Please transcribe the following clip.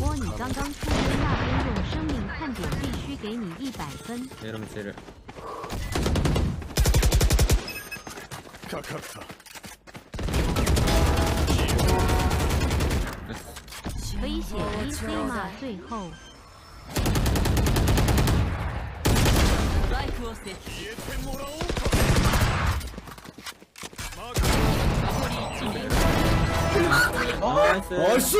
摸，你刚刚出生那边用生命看点，必须给你一百分。没什。危险！EC 码最后。我。残。我是。